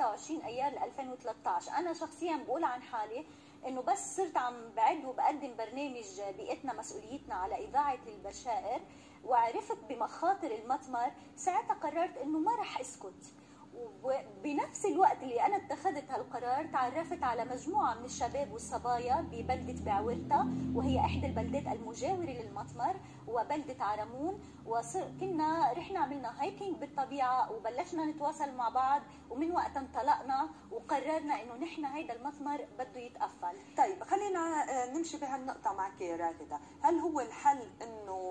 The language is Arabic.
26 أيار 2013 أنا شخصيا بقول عن حالي إنه بس صرت عم بعد وبقدم برنامج بيئتنا مسؤوليتنا على إذاعة البشائر وعرفت بمخاطر المطمر ساعتها قررت إنه ما رح أسكت. الوقت اللي أنا اتخذت هالقرار تعرفت على مجموعة من الشباب والصبايا ببلدة بعورتا وهي إحدى البلدات المجاورة للمطمر وبلدة عرمون. وكنا رحنا عملنا هايكينج بالطبيعة وبلشنا نتواصل مع بعض ومن وقت انطلقنا وقررنا إنه نحن هيدا المطمر بده يتقفل. طيب خلينا نمشي بهالنقطة معك رافده هل هو الحل إنه